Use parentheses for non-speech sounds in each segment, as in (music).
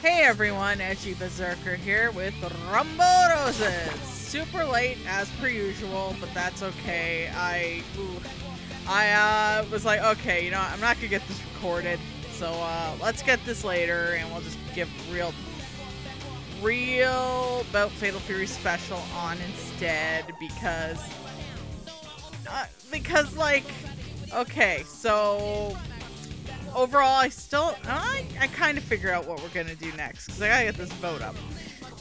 Hey everyone, Edgey Berzerker here with Rumble Roses. Super late as per usual, but that's okay. I ooh, I uh, was like, okay, you know, I'm not gonna get this recorded, so uh, let's get this later, and we'll just give real, real about Fatal Fury special on instead because, uh, because like, okay, so overall, I still, I, I kind of figure out what we're gonna do next because I gotta get this vote up.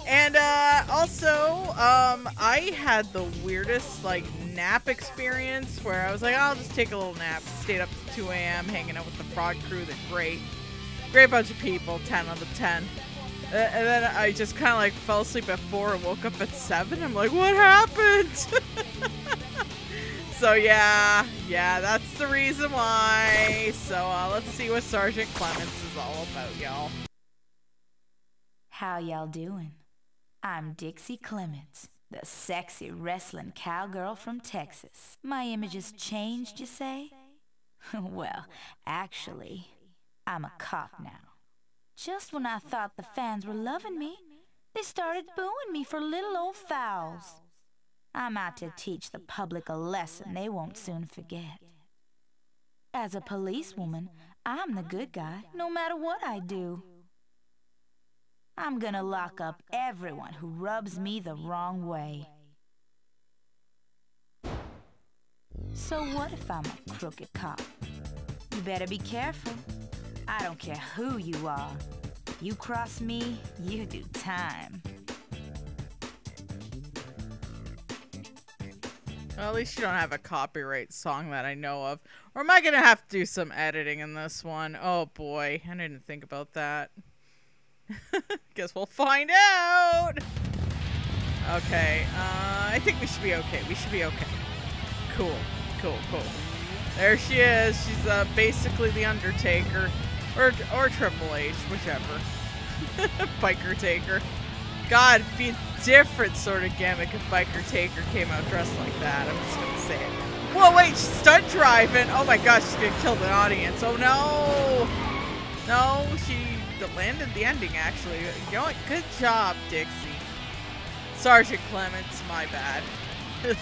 And uh, also, um, I had the weirdest like nap experience where I was like, I'll just take a little nap. Stayed up to 2 a.m. hanging out with the Frog crew. They're great, great bunch of people. 10 out of 10. Uh, and then I just kind of like fell asleep at four and woke up at seven. I'm like, what happened? (laughs) so yeah, yeah, that's the reason why. So uh, let's see what Sergeant Clemets is all about, y'all. How y'all doing? I'm Dixie Clemets, the sexy wrestling cowgirl from Texas. My image has changed, you say? (laughs) well, actually, I'm a cop now. Just when I thought the fans were loving me, they started booing me for little old fouls. I'm out to teach the public a lesson they won't soon forget. As a policewoman, I'm the good guy, no matter what I do. I'm gonna lock up everyone who rubs me the wrong way. So what if I'm a crooked cop? You better be careful. I don't care who you are. You cross me, you do time. Well, at least you don't have a copyright song that I know of. Or am I going to have to do some editing in this one? Oh boy, I didn't think about that. (laughs) Guess we'll find out. Okay, uh, I think we should be okay. We should be okay. Cool, cool, cool. There she is. She's uh, basically the Undertaker, or or Triple H, whichever. (laughs) Biker Taker. God, be a different sort of gimmick if Biker Taker came out dressed like that. I'm just gonna say it. Whoa, wait, she's stunt driving. Oh my gosh, she's gonna kill the audience. Oh no, no, she landed the ending, actually. You know what? Good job, Dixie. Sergeant Clemets, my bad. (laughs)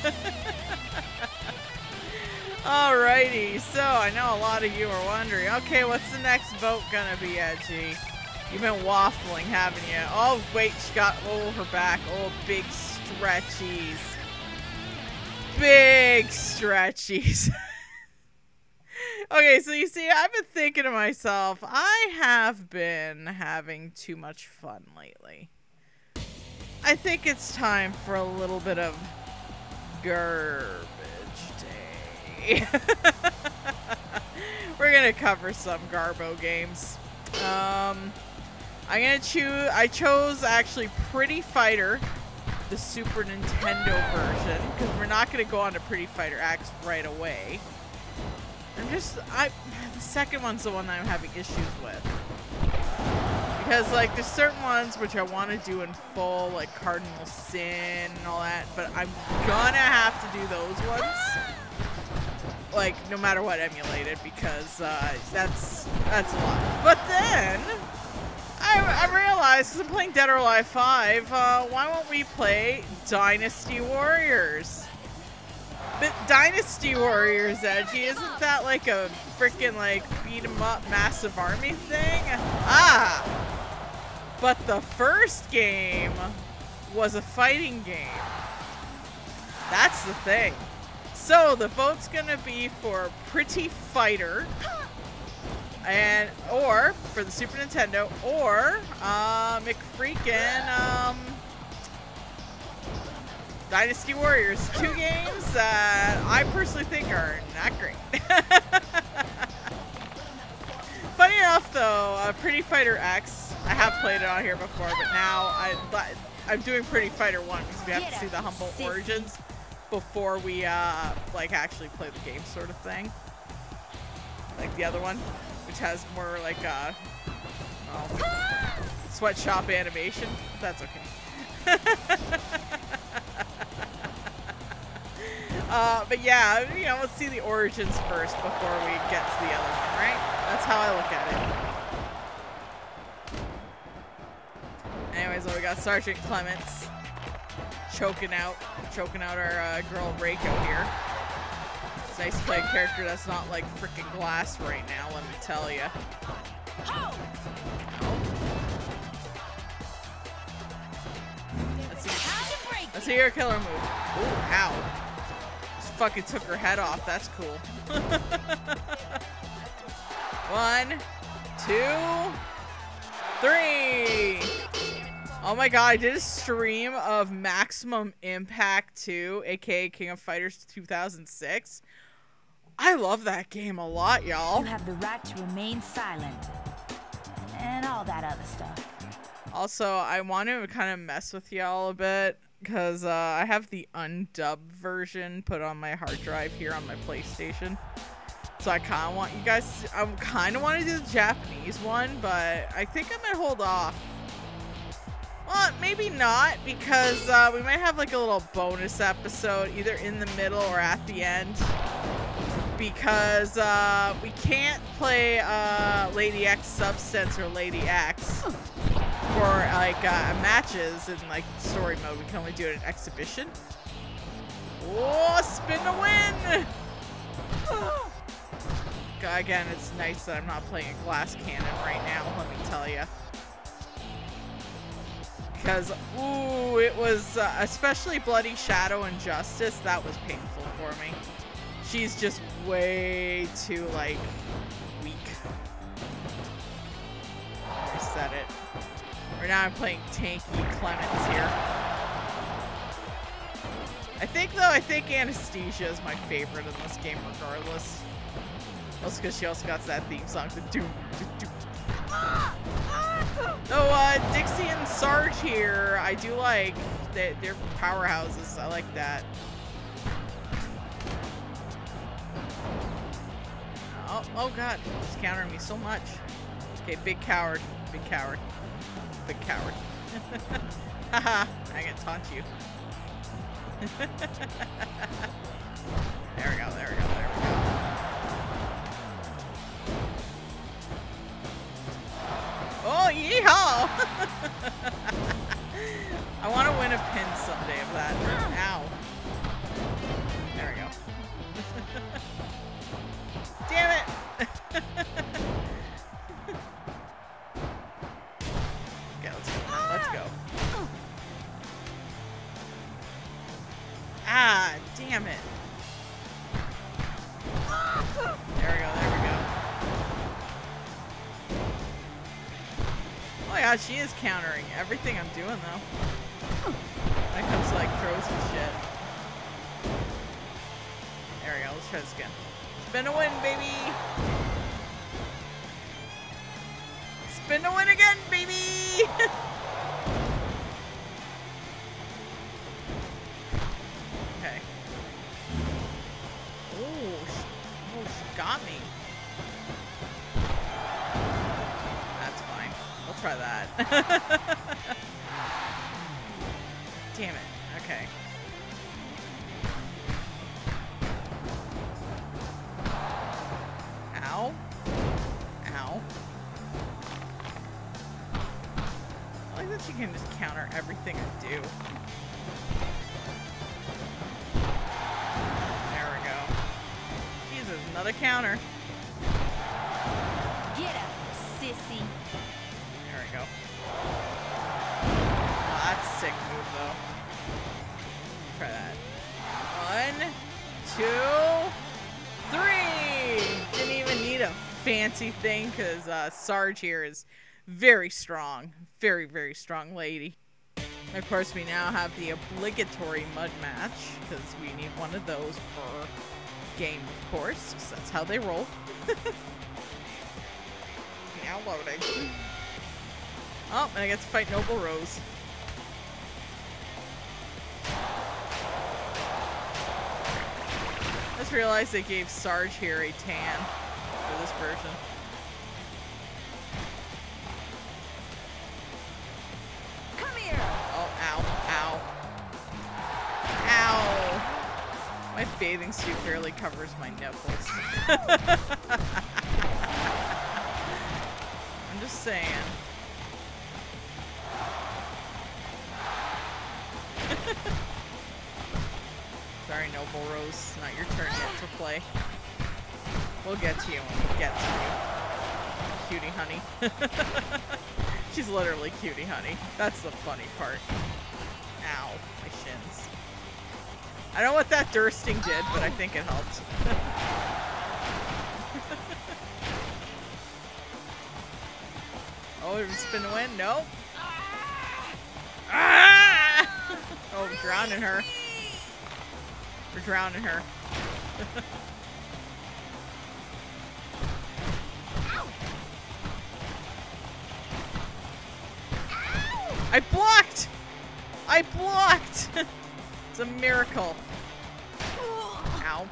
Alrighty, so I know a lot of you are wondering, okay, what's the next vote gonna be, Edgey? You've been waffling, haven't you? Oh, wait, she got, oh, her back. Oh, big stretchies. Big stretchies. (laughs) okay, so you see, I've been thinking to myself, I have been having too much fun lately. I think it's time for a little bit of garbage day. (laughs) We're gonna cover some Garbo games. Um, I'm gonna choose. I chose actually Pretty Fighter, the Super Nintendo version, because we're not gonna go on to Pretty Fighter X right away. I'm just, I, the second one's the one that I'm having issues with. Because, like, there's certain ones which I want to do in full, like Cardinal Sin and all that, but I'm gonna have to do those ones. Like, no matter what emulated, because uh, that's, that's a lot. But then, I, I realized, I'm playing Dead or Alive 5, uh, why won't we play Dynasty Warriors? But Dynasty Warriors Edgey, isn't that like a freaking like beat 'em up massive army thing? Ah! But the first game was a fighting game. That's the thing. So the vote's gonna be for Pretty Fighter and or for the Super Nintendo or uh McFreakin um Dynasty Warriors. (laughs) Two games that I personally think are not great. (laughs) Funny enough, though, uh, Pretty Fighter X, I have played it on here before, but now I, I'm doing Pretty Fighter 1 because we have to see the humble origins before we, uh, like, actually play the game sort of thing. Like the other one, has more, like, uh, oh, sweatshop animation. That's okay. (laughs) Uh, but yeah, you know, let's see the origins first before we get to the other one, right? That's how I look at it. Anyways, so we got Sergeant Clemets choking out, choking out our uh, girl Reiko here. It's nice to play a character that's not like freaking glass right now. Let me tell you. Let's see. Let's see your killer move. Ooh, ow. Just fucking took her head off. That's cool. (laughs) One, two, three. Oh my god, I did a stream of Maximum Impact 2, aka King of Fighters 2006. I love that game a lot, y'all. You have the right to remain silent. And all that other stuff. Also, I want to kind of mess with y'all a bit because uh, I have the undubbed version put on my hard drive here on my PlayStation. So I kind of want you guys, I kind of want to do the Japanese one, but I think I'm going to hold off. Well, maybe not because uh, we might have like a little bonus episode either in the middle or at the end because uh, we can't play uh, Lady X Substance or Lady X for like uh, matches in like story mode. We can only do it in exhibition. Oh, spin to win! Again, it's nice that I'm not playing a glass cannon right now, let me tell you. Because, ooh, it was, uh, especially Bloody Shadow and Justice, that was painful for me. She's just way too, like, weak. I said it. Right now I'm playing tanky Clemets here. I think, though, I think Anesthesia is my favorite in this game regardless. Also because she also got that theme song, the doom, doom. Though uh, Dixie and Sarge here, I do like they, they're powerhouses. I like that. Oh, god, he's countering me so much. Okay, big coward, big coward, big coward. (laughs) Haha, I can taunt you. (laughs) there we go, there we go, there we go. Oh, yeehaw! (laughs) I want to win a pin someday of that. Ow. There we go. Damn it! Okay, let's go. Let's go. Ah, damn it. There we go, there we go. Oh my god, she is countering everything I'm doing though. When it comes to like throws and shit. There we go, let's try this again. Spin a win, baby! Spin a win again, baby! (laughs) okay. Oh, she, oh, she got me. That's fine. We'll try that. (laughs) fancy thing, because uh, Sarge here is very strong. Very, very strong lady. Of course, we now have the obligatory mud match, because we need one of those per game, of course, because that's how they roll. (laughs) now loading. Oh, and I get to fight Noble Rose. I just realized they gave Sarge here a tan for this version. Come here. Oh, ow, ow. Ow! My bathing suit barely covers my nipples. (laughs) I'm just saying. (laughs) Sorry, Noble Rose. Not your turn yet to play. We'll get to you when we get to you. Cutie honey. (laughs) She's literally cutie honey. That's the funny part. Ow, my shins. I don't know what that dursting did, but I think it helped. (laughs) oh, we spin the win? No. Ah! (laughs) Oh, drowning her. We're drowning her. I blocked! I blocked! (laughs) it's a miracle. Ow.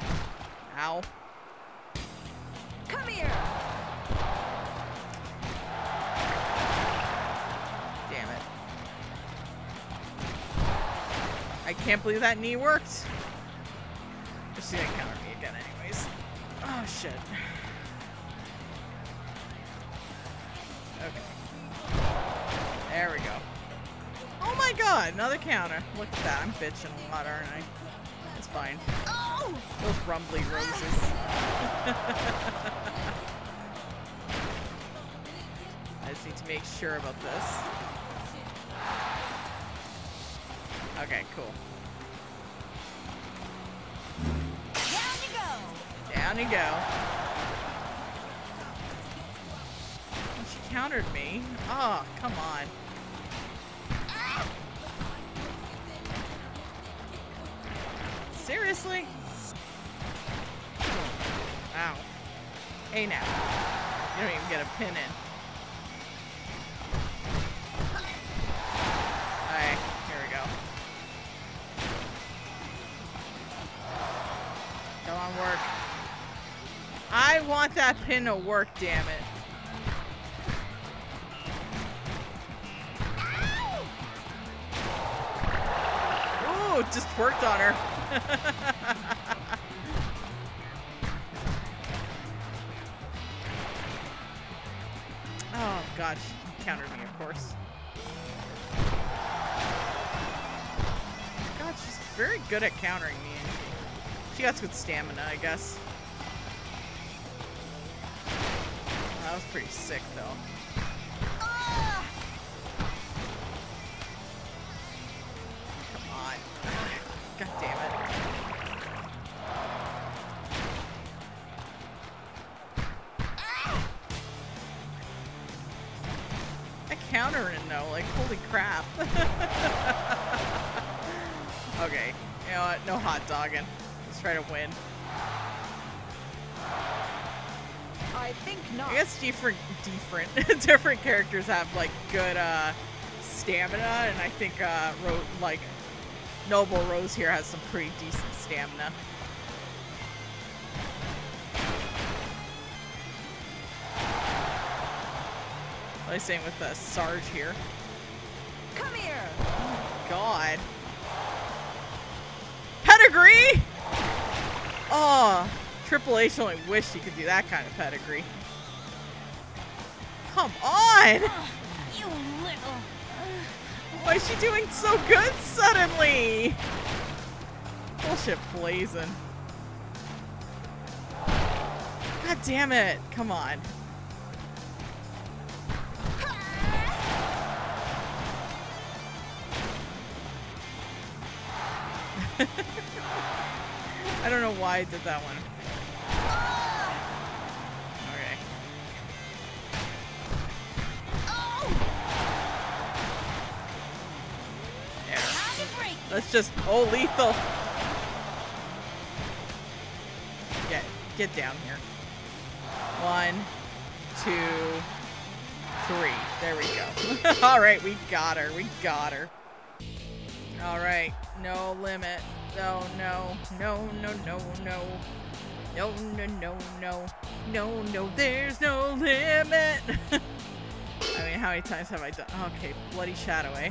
Ow. Come here. Damn it. I can't believe that knee worked. She's gonna counter me again anyways. Oh shit. Okay. There we go. Oh god, another counter. Look at that. I'm bitching a lot, aren't I? It's fine. Oh! Those rumbly roses. (laughs) I just need to make sure about this. Okay, cool. Down you go. Down you go. She countered me. Oh, come on. Seriously? Ow. Hey now. You don't even get a pin in. Alright, here we go. Come on, work. I want that pin to work, damn it. Just worked on her. (laughs) oh, God, she countered me, of course. God, she's very good at countering me. She got good stamina, I guess. That was pretty sick, though. Crap. (laughs) okay, you know what? No hot dogging. Let's try to win. I think not. I guess different, different, (laughs) different characters have like good uh, stamina, and I think uh, Ro- like Noble Rose here has some pretty decent stamina. Same with uh, Sarge here. Pedigree! Oh, Triple H only wished he could do that kind of pedigree. Come on! (sighs) You little. Uh, Why is she doing so good suddenly? Bullshit blazing. God damn it. Come on. (laughs) I don't know why I did that one. Okay. There. Let's just oh lethal. Get get down here. One, two, three. There we go. (laughs) All right, we got her. We got her. All right, no limit. No, no, no, no, no, no. No, no, no, no. No, no, there's no limit. (laughs) I mean, how many times have I done? Okay, bloody shadow, eh?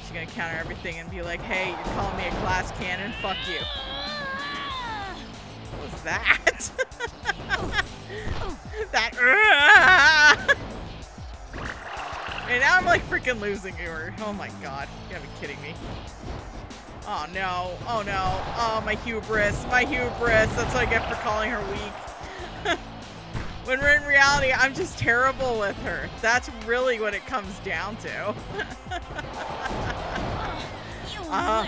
She's gonna counter everything and be like, hey, you're calling me a glass cannon? Fuck you. What was that? (laughs) that. (laughs) And now I'm like freaking losing her. Oh my god. You gotta be kidding me. Oh no. Oh no. Oh, my hubris. My hubris. That's what I get for calling her weak. (laughs) when we're in reality, I'm just terrible with her. That's really what it comes down to. (laughs) uh,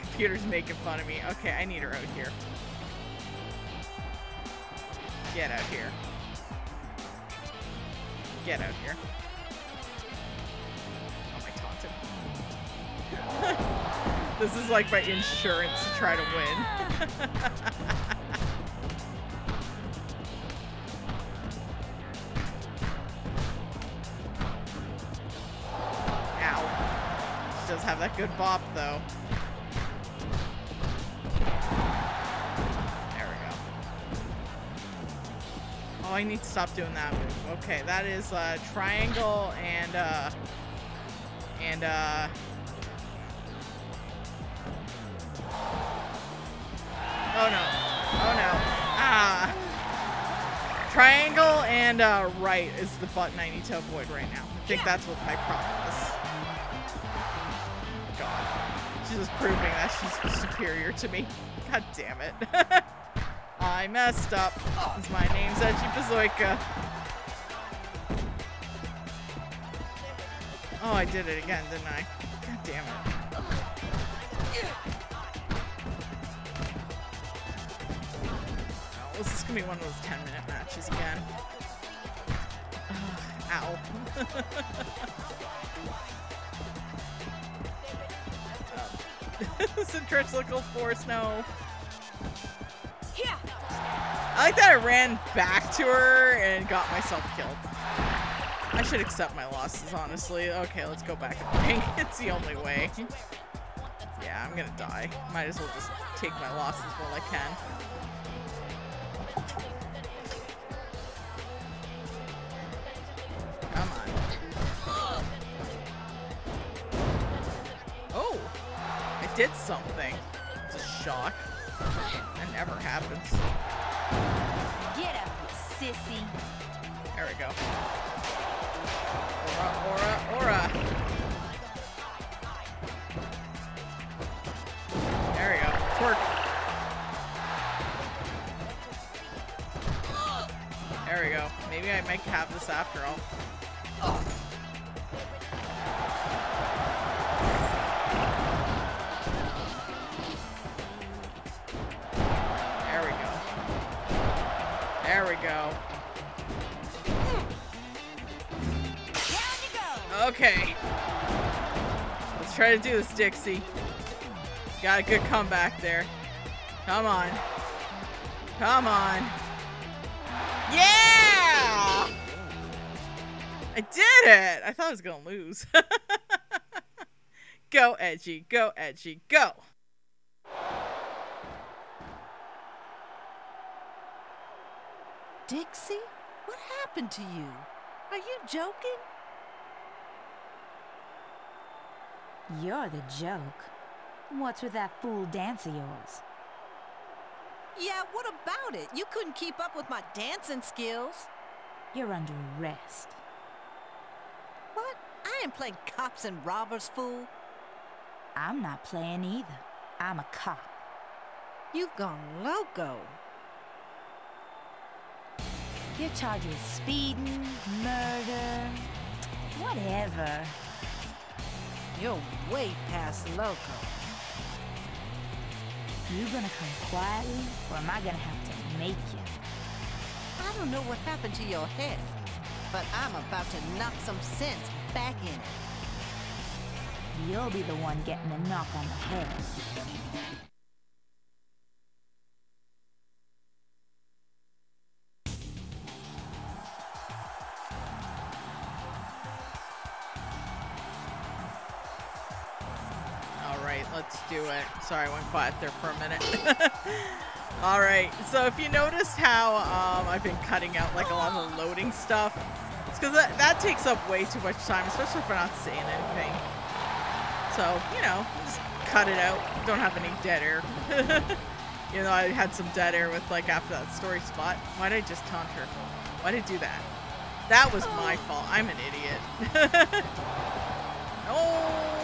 computer's making fun of me. Okay, I need her out here. Get out here. Get out here. (laughs) this is like my insurance to try to win. (laughs) Ow. She does have that good bop, though. There we go. Oh, I need to stop doing that move. Okay, that is uh, triangle and uh, and uh. Oh no! Oh no! Ah! Triangle and uh, right is the button I need to avoid right now. I think that's what my problem is. God, she's just proving that she's superior to me. God damn it. (laughs) I messed up. My name's Edgy Bazoika. Oh, I did it again, didn't I? God damn it. Gonna be one of those 10 minute matches again. ow. (laughs) oh. Centrifugal force, no. I like that I ran back to her and got myself killed. I should accept my losses, honestly. Okay, let's go back and (laughs) ring. It's the only way. Yeah, I'm gonna die. Might as well just take my losses while I can. Did something. It's a shock. That never happens. Get up, sissy. There we go. Aura, aura, aura. There we go. Twerk. There we go. Maybe I might have this after all. Okay. Let's try to do this, Dixie. Got a good comeback there. Come on. Come on. Yeah! I did it! I thought I was gonna lose. (laughs) go, Edgey. Go, Edgey. Go! Dixie, what happened to you? Are you joking? You're the joke. What's with that fool dance of yours? Yeah, what about it? You couldn't keep up with my dancing skills. You're under arrest. What? I ain't playing cops and robbers, fool. I'm not playing either. I'm a cop. You've gone loco. You're charged with speeding, murder, whatever. You're way past loco. You gonna come quietly, or am I gonna have to make you? I don't know what happened to your head, but I'm about to knock some sense back in it. You'll be the one getting a knock on the head. Quiet there for a minute. (laughs) Alright, so if you noticed how um, I've been cutting out like a lot of the loading stuff, it's because that, that takes up way too much time, especially if we're not saying anything. So, you know, just cut it out. Don't have any dead air. (laughs) you know, I had some dead air with like after that story spot. Why did I just taunt her? Why did I do that? That was my fault. I'm an idiot. (laughs) no.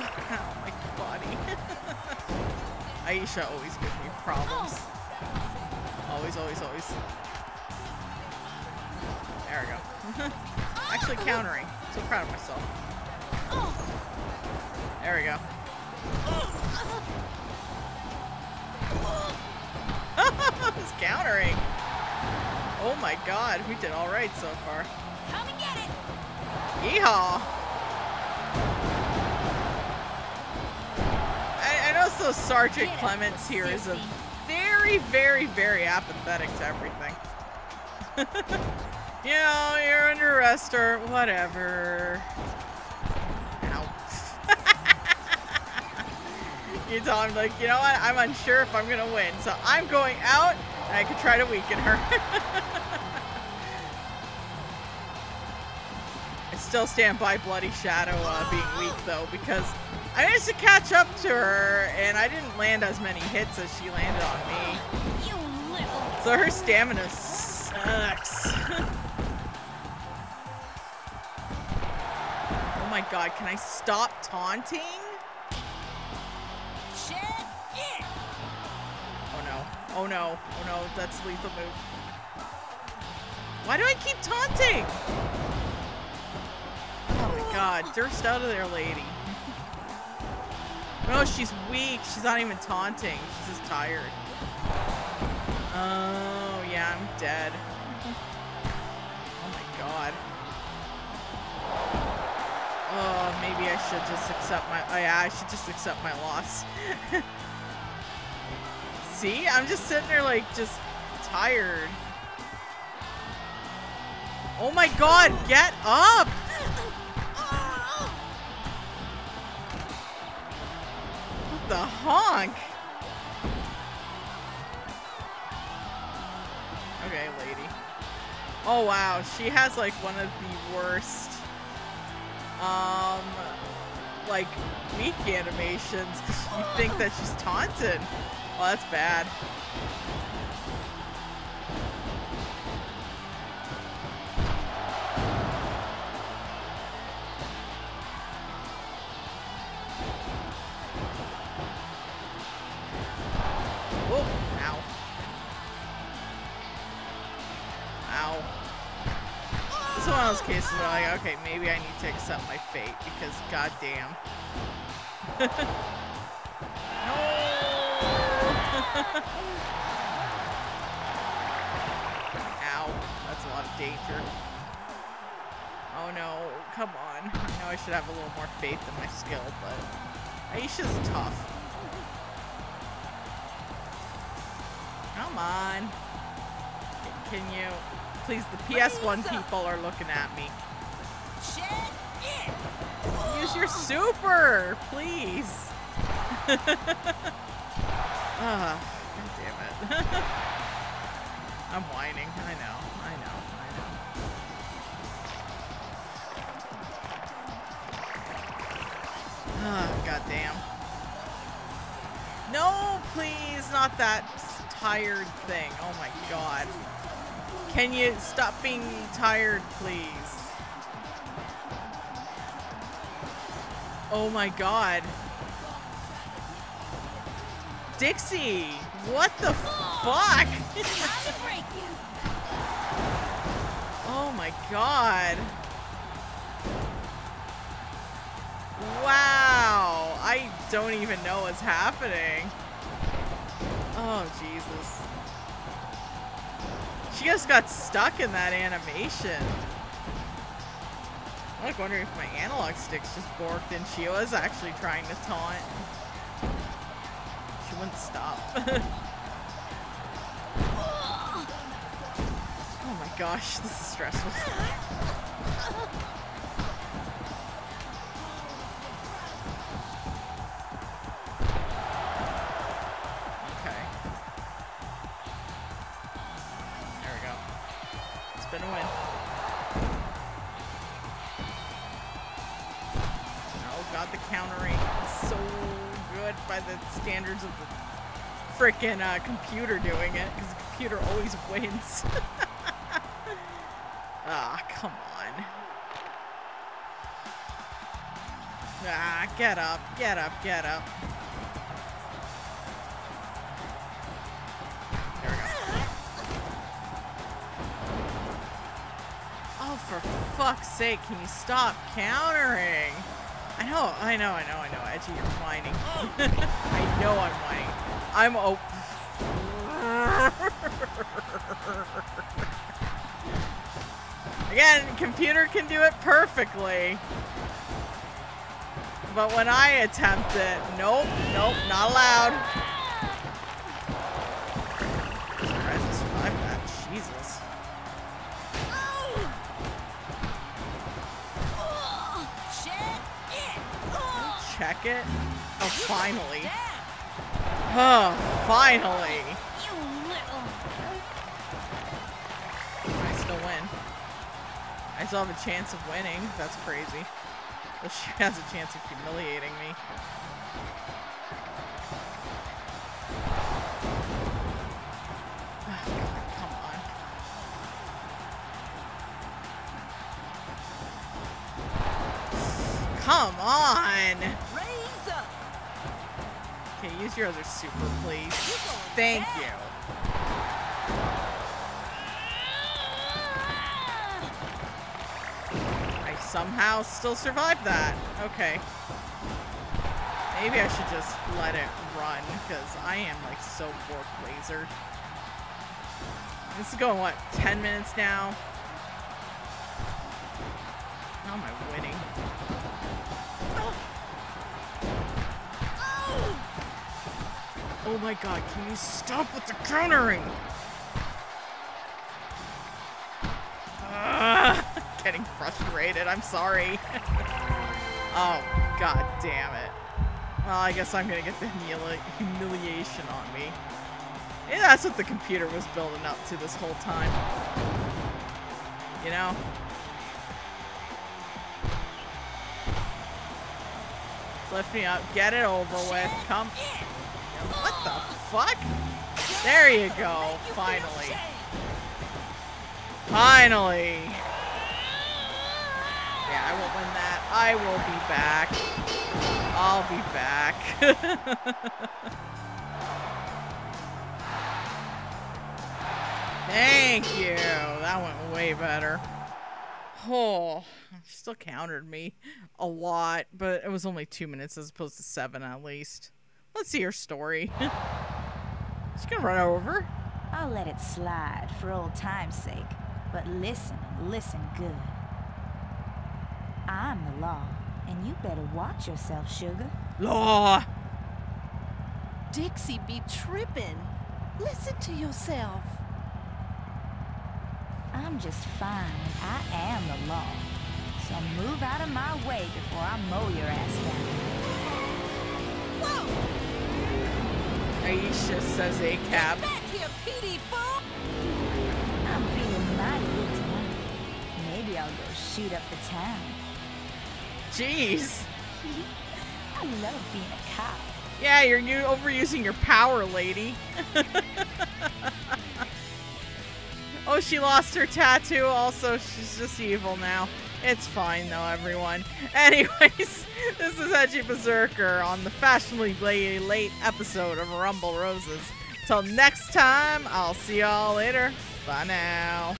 Ow, my body. (laughs) Aisha always gives me problems. Oh. Always, always, always. There we go. (laughs) Actually oh. countering. So proud of myself. There we go. (laughs) He's countering. Oh my god, we did alright so far. Come and get it. Yeehaw! I, I so Sergeant Clemets here is a very, very, very apathetic to everything. (laughs) you know, you're under arrest or whatever. Ow. (laughs) you tell him, like, you know what? I'm unsure if I'm gonna win, so I'm going out and I could try to weaken her. (laughs) I still stand by Bloody Shadow uh, being weak though because I managed to catch up to her and I didn't land as many hits as she landed on me. You little. So her stamina sucks. (laughs) oh my god, can I stop taunting? Oh no. Oh no. Oh no, that's lethal move. Why do I keep taunting? Oh my god, oh. durst out of there, lady. No, she's weak. She's not even taunting. She's just tired. Oh, yeah, I'm dead. Oh my god. Oh, maybe I should just accept my. Oh, yeah, I should just accept my loss. (laughs) See? I'm just sitting there, like, just tired. Oh my god, get up! The honk? Okay, lady. Oh wow, she has like one of the worst, um, like weak animations. you think that she's taunted. Well, that's bad. One of those cases where like, okay, maybe I need to accept my fate because goddamn. (laughs) no! (laughs) Ow, that's a lot of danger. Oh no, come on. I know I should have a little more faith in my skill, but Aisha's tough. Come on. Can you... Please, the PS1 people are looking at me. Use your super, please. Ah, (laughs) God damn it. (laughs) I'm whining. I know. I know. I know. Ah, God damn. No, please, not that tired thing. Oh my god. Can you stop being tired, please? Oh my god. Dixie, what the fuck? (laughs) Oh my god. Wow, I don't even know what's happening. Oh, Jesus. She just got stuck in that animation. I'm like wondering if my analog sticks just borked and she was actually trying to taunt. She wouldn't stop. (laughs) oh my gosh, this is stressful. Standards of the freaking uh, computer doing it, because the computer always (laughs) wins. ah, come on. Ah, get up, get up, get up. There we go. Oh, for fuck's sake, can you stop countering? I know, I know, I know, I know. Edgey, you're whining. (laughs) I know I'm whining. I'm oh. Again, computer can do it perfectly. But when I attempt it, nope, nope, not allowed. It. Oh, finally. Oh, finally. I still win. I still have a chance of winning. That's crazy. But she has a chance of humiliating me. (sighs) Come on. Come on! Use your other super, please. Thank you. I somehow still survived that. Okay. Maybe I should just let it run, because I am, like, so fork lasered. This is going, what, 10 minutes now? Oh my god, can you stop with the countering? Ah, Ugh, (laughs) getting frustrated, I'm sorry. (laughs) oh, god damn it. Well, I guess I'm gonna get the humili humiliation on me. Maybe that's what the computer was building up to this whole time. You know? Lift me up, get it over with, come. Fuck? There you go, finally. Finally. Yeah, I will win that. I will be back. I'll be back. (laughs) Thank you. That went way better. Oh, still countered me a lot, but it was only two minutes as opposed to seven at least. Let's see your story. (laughs) She's gonna run over. I'll let it slide for old time's sake, but listen and listen good. I'm the law, and you better watch yourself, sugar. Law. Dixie be tripping. Listen to yourself. I'm just fine, and I am the law. So move out of my way before I mow your ass down. Aisha says a cab. Back here, PD fool! I'm feeling mighty good tonight. Maybe I'll go shoot up the town. Jeez. (laughs) I love being a cop. Yeah, you're you overusing your power, lady. (laughs) oh, she lost her tattoo. Also, she's just evil now. It's fine though, everyone. (laughs) Anyways, (laughs) this is Edgey Berzerker on the fashionably late, late episode of Rumble Roses. Till next time, I'll see y'all later. Bye now.